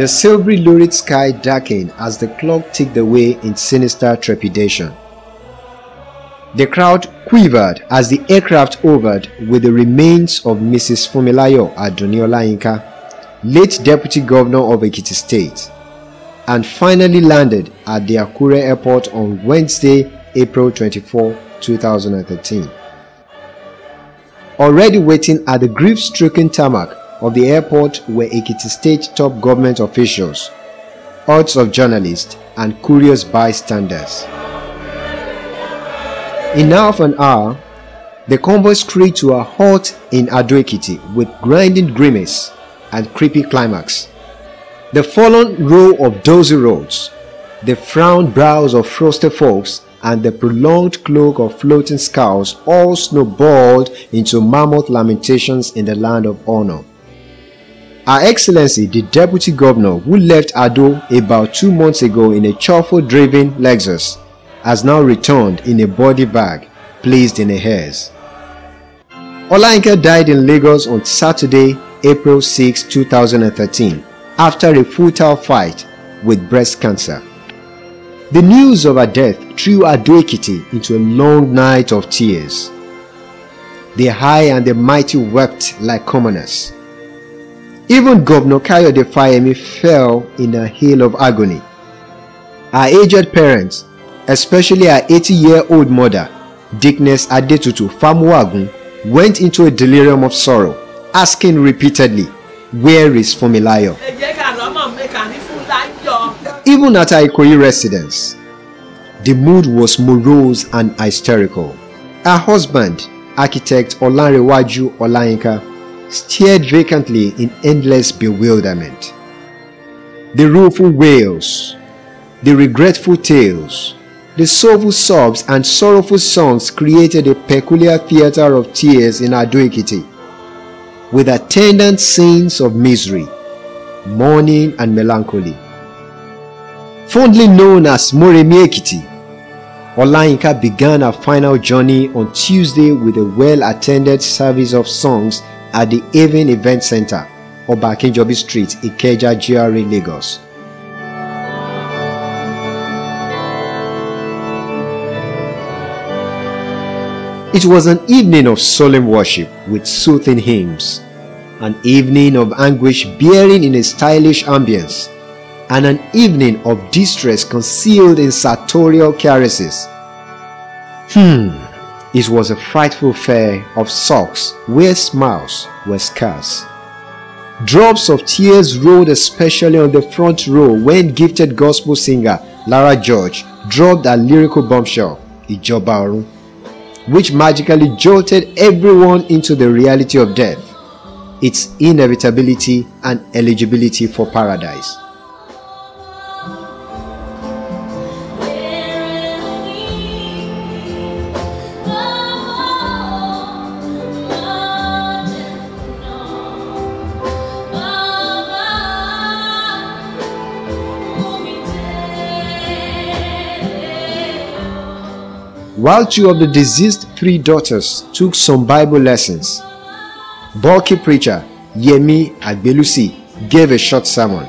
The silvery lurid sky darkened as the clock ticked away in sinister trepidation. The crowd quivered as the aircraft hovered with the remains of Mrs. Funmilayo Adoniola late Deputy Governor of Ekiti State, and finally landed at the Akure Airport on Wednesday, April 24, 2013. Already waiting at the grief-stricken tarmac of the airport were Ekiti State top government officials, hordes of journalists, and curious bystanders. In half an hour, the convoy screeched to a halt in Ado-Ekiti with grinding grimace and creepy climax. The fallen row of dozy roads, the frowned brows of frosted folks, and the prolonged cloak of floating skulls all snowballed into mammoth lamentations in the land of honor. Her Excellency the Deputy Governor who left Ado about two months ago in a chauffeur-driven Lexus has now returned in a body bag placed in a hearse. Olayinka died in Lagos on Saturday, April 6, 2013 after a futile fight with breast cancer. The news of her death threw Ado-Ekiti into a long night of tears. The high and the mighty wept like commoners. Even Governor Kayode Fayemi fell in a hail of agony. Her aged parents especially her 80-year-old mother, Deaconess Adetutu Famuagun, went into a delirium of sorrow, asking repeatedly, Where is Funmilayo? Even at her Ikoyi residence, the mood was morose and hysterical. Her husband, architect Olanrewaju Olayinka, stared vacantly in endless bewilderment. The rueful wails, the regretful tales, the soulful sobs and sorrowful songs created a peculiar theater of tears in Ado-Ekiti, with attendant scenes of misery, mourning and melancholy. Fondly known as Moremi Ekiti, Olayinka began her final journey on Tuesday with a well-attended service of songs at the Haven Event Center, Oba Akinjobi Street, Ikeja, GRA, Lagos. It was an evening of solemn worship with soothing hymns, an evening of anguish bearing in a stylish ambience, and an evening of distress concealed in sartorial caresses. Hmm, it was a frightful fair of socks where smiles were scarce. Drops of tears rolled especially on the front row when gifted gospel singer Lara George dropped a lyrical bombshell, Ijoba Orun which magically jolted everyone into the reality of death, its inevitability and eligibility for paradise. While two of the deceased three daughters took some Bible lessons, bulky preacher Yemi Agbelusi gave a short sermon.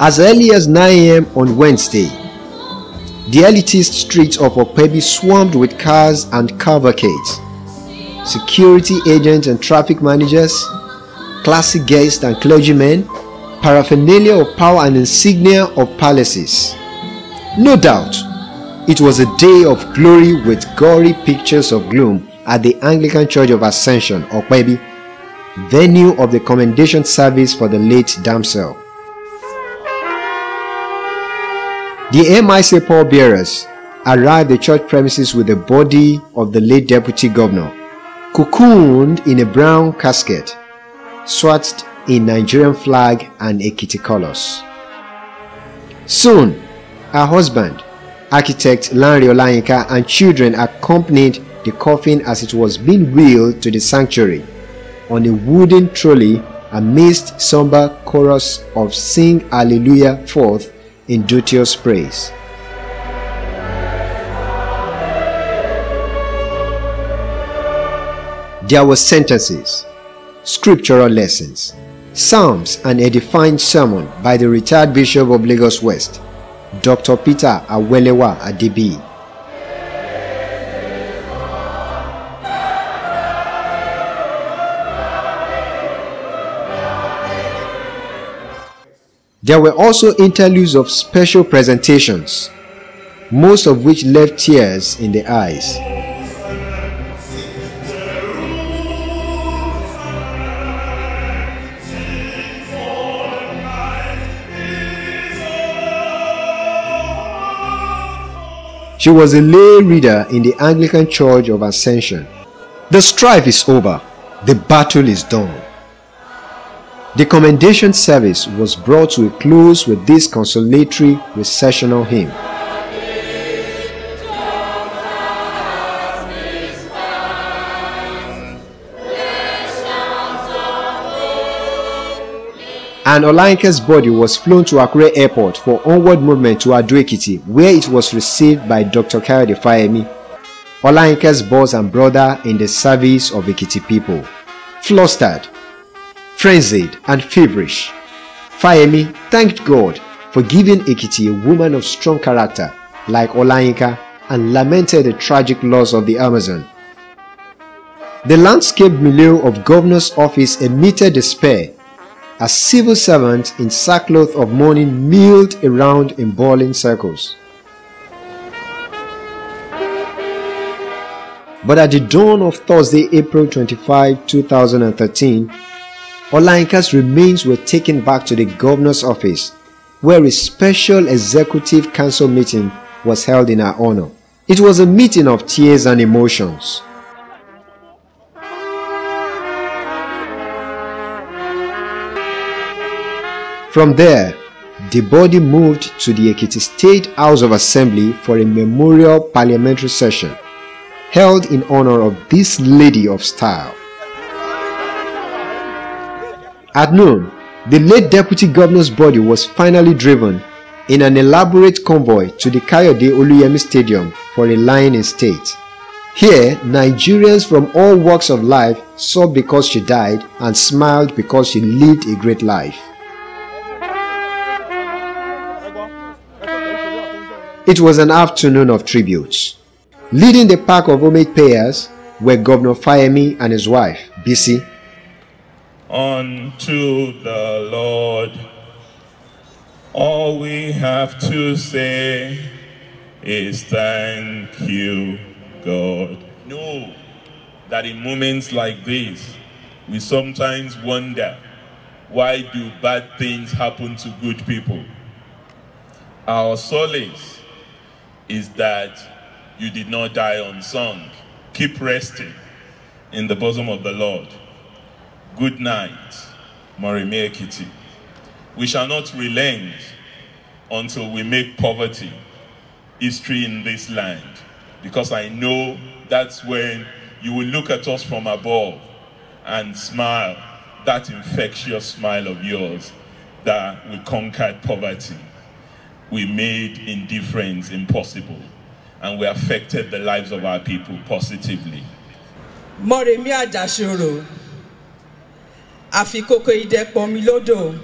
As early as 9 a.m. on Wednesday, the elitist streets of Opebi swarmed with cars and cavalcades. Security agents and traffic managers, classy guests and clergymen, paraphernalia of power and insignia of palaces. No doubt, it was a day of glory with gory pictures of gloom at the Anglican Church of Ascension, Opebi, venue of the commendation service for the late damsel. The MIC pallbearers arrived at the church premises with the body of the late deputy governor, cocooned in a brown casket, swathed in Nigerian flag and Ekiti colors. Soon, her husband, architect Lanre Olayinka and children accompanied the coffin as it was being wheeled to the sanctuary on a wooden trolley amidst somber chorus of Sing Hallelujah Forth in duteous praise. There were sentences, scriptural lessons, psalms, and a defined sermon by the retired Bishop of Lagos West, Dr. Peter Awelewa Adebiyi. There were also interludes of special presentations, most of which left tears in the eyes. She was a lay reader in the Anglican Church of Ascension. The strife is over. The battle is done. The commendation service was brought to a close with this consolatory recessional hymn. And Olayinka's body was flown to Akure Airport for onward movement to Ado-Ekiti where it was received by Dr. Kayode Fayemi, Olayinka's boss and brother in the service of Ekiti people. Flustered, frenzied and feverish, Fayemi thanked God for giving Ekiti a woman of strong character like Olayinka and lamented the tragic loss of the Amazon. The landscape milieu of governor's office emitted despair as civil servants in sackcloth of mourning milled around in bawling circles. But at the dawn of Thursday, April 25, 2013, Olayinka's remains were taken back to the governor's office, where a special executive council meeting was held in her honor. It was a meeting of tears and emotions. From there, the body moved to the Ekiti State House of Assembly for a memorial parliamentary session held in honor of this lady of style. At noon, the late deputy governor's body was finally driven in an elaborate convoy to the Kayode Oluyemi Stadium for a lying in state. Here, Nigerians from all walks of life saw because she died and smiled because she lived a great life. It was an afternoon of tributes. Leading the pack of homage payers were Governor Fayemi and his wife, Bisi. Unto the Lord, all we have to say is thank you, God. Know that in moments like this, we sometimes wonder why do bad things happen to good people? Our solace is that you did not die unsung. Keep resting in the bosom of the Lord. Good night, Moremi Ekiti. We shall not relent until we make poverty history in this land, because I know that's when you will look at us from above and smile, that infectious smile of yours that we conquered poverty we made indifference impossible and we affected the lives of our people positively. Mọ̀rẹ̀mí Àjàṣorò àfikókò idẹ pọnmi lódò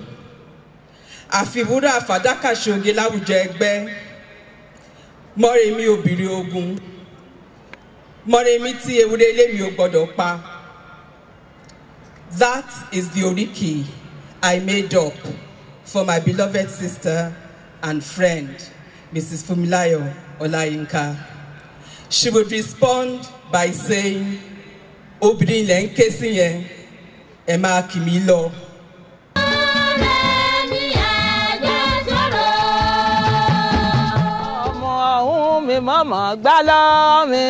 àfiwúrà fàdákà ṣoge láwùjọ ẹgbẹ́ Mọ̀rẹ̀mí obìnrin ogun Mọ̀rẹ̀mí tí ewúrẹ́ lémi ò gbọ́dọ̀ pa. That is the oriki I made up for my beloved sister and friend, Mrs. Fumilayo Olayinka. She would respond by saying, Obìnrin ilẹ̀ ń ké sí yẹn, ẹ máa kì mí lọ. ọmọ ọ̀hún mi mọ̀mọ́ gbá lọ́wọ́ mi.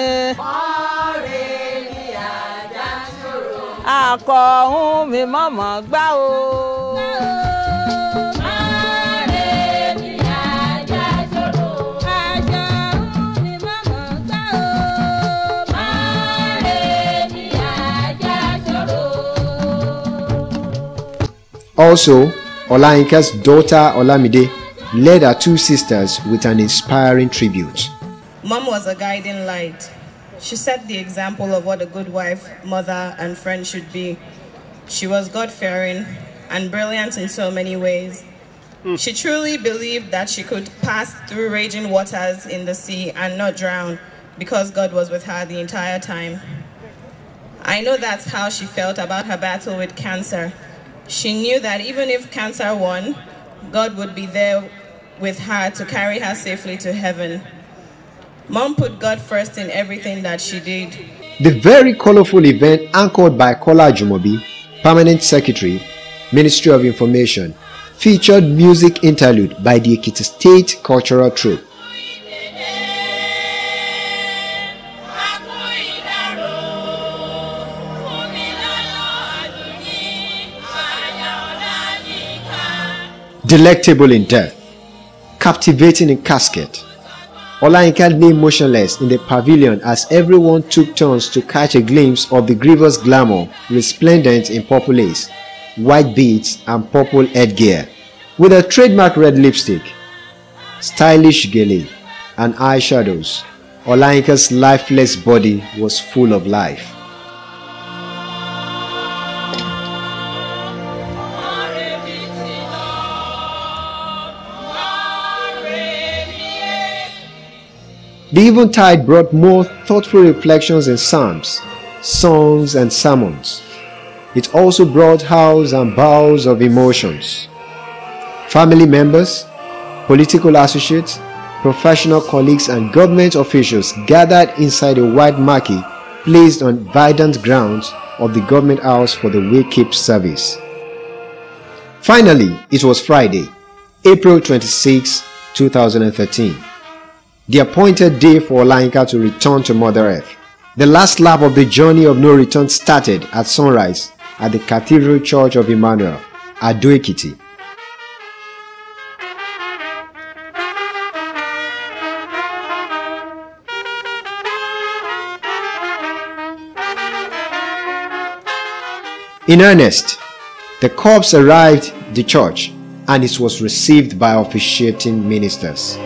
akọ ọ̀hún mi mọ̀mọ́ gbá o. Also, Olayinka's daughter Olamide led her two sisters with an inspiring tribute. Mom was a guiding light. She set the example of what a good wife, mother, and friend should be. She was God fearing and brilliant in so many ways. Hmm. She truly believed that she could pass through raging waters in the sea and not drown because God was with her the entire time. I know that's how she felt about her battle with cancer. She knew that even if cancer won, God would be there with her to carry her safely to heaven. Mom put God first in everything that she did. The very colorful event anchored by Kola Jumobi, Permanent Secretary, Ministry of Information, featured music interlude by the Ekiti State Cultural Troupe. Delectable in death, captivating in casket. Olayinka lay motionless in the pavilion as everyone took turns to catch a glimpse of the grievous glamour resplendent in purple lace, white beads and purple headgear. With a trademark red lipstick, stylish gele and eyeshadows, Olayinka's lifeless body was full of life. The eventide brought more thoughtful reflections in psalms, songs, and sermons. It also brought hows and bows of emotions. Family members, political associates, professional colleagues, and government officials gathered inside a wide marquee placed on verdant grounds of the government house for the wake-up service. Finally, it was Friday, April 26, 2013 the appointed day for Olayinka to return to Mother Earth. The last lap of the journey of no return started at sunrise at the Cathedral Church of Emmanuel, Ado Ekiti. In earnest, the corpse arrived the church and it was received by officiating ministers.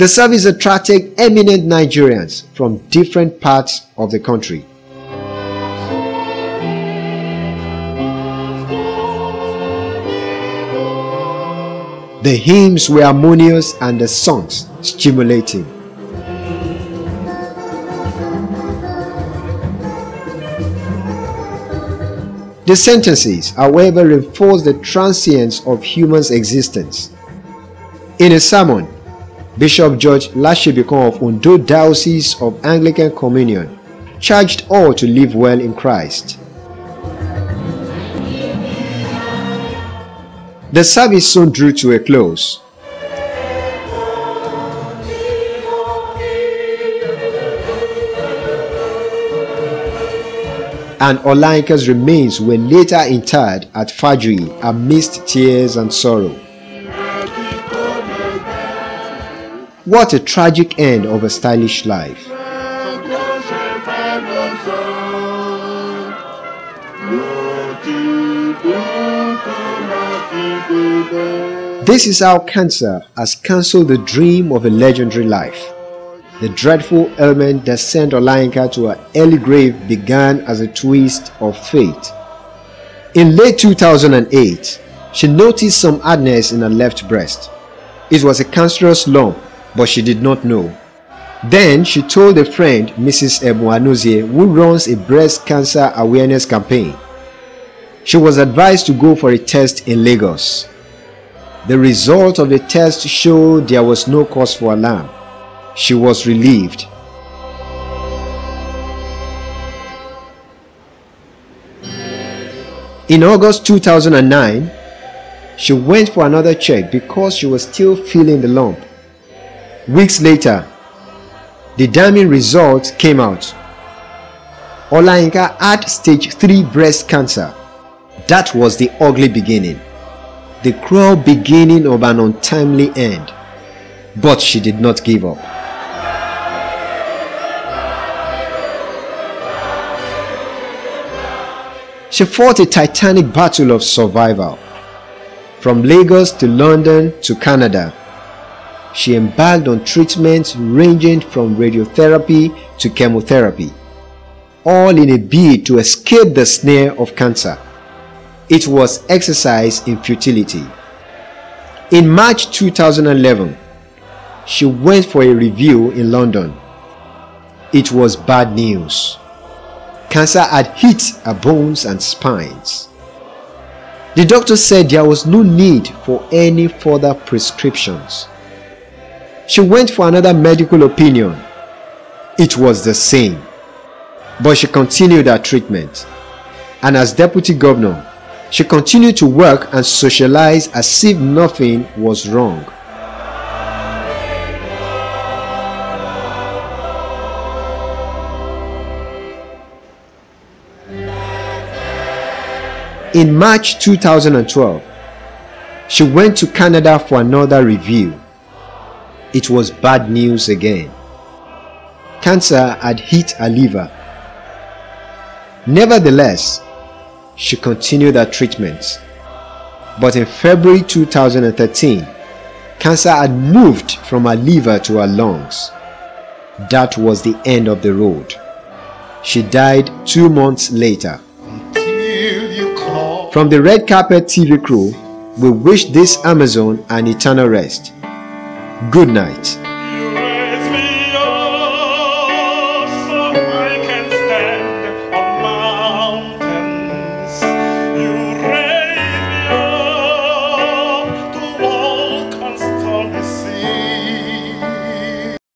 The service attracted eminent Nigerians from different parts of the country. The hymns were harmonious and the songs stimulating. The sentences, however, reinforce the transience of human existence. In a sermon, Bishop George Lasebikan of Ondo Diocese of Anglican Communion charged all to live well in Christ. The service soon drew to a close. and Olayinka's remains were later interred at Fajri amidst tears and sorrow. What a tragic end of a stylish life. This is how cancer has cancelled the dream of a legendary life. The dreadful ailment that sent Olayinka to her early grave began as a twist of fate. In late 2008, she noticed some hardness in her left breast. It was a cancerous lump but she did not know. Then she told a friend, Mrs. Ebun Anozie, who runs a breast cancer awareness campaign. She was advised to go for a test in Lagos. The result of the test showed there was no cause for alarm. She was relieved. In August 2009, she went for another check because she was still feeling the lump. Weeks later, the damning results came out. Olayinka had stage 3 breast cancer. That was the ugly beginning. The cruel beginning of an untimely end. But she did not give up. She fought a titanic battle of survival. From Lagos to London to Canada, she embarked on treatments ranging from radiotherapy to chemotherapy, all in a bid to escape the snare of cancer. It was exercise in futility. In March 2011, she went for a review in London. It was bad news. Cancer had hit her bones and spines. The doctor said there was no need for any further prescriptions. She went for another medical opinion. It was the same. But she continued her treatment. And as deputy governor, she continued to work and socialize as if nothing was wrong. In March 2012, she went to Canada for another review. It was bad news again. Cancer had hit her liver. Nevertheless, she continued her treatment. But in February 2013, cancer had moved from her liver to her lungs. That was the end of the road. She died two months later. From the Red Carpet TV crew, we wish this Amazon an eternal rest. Good night.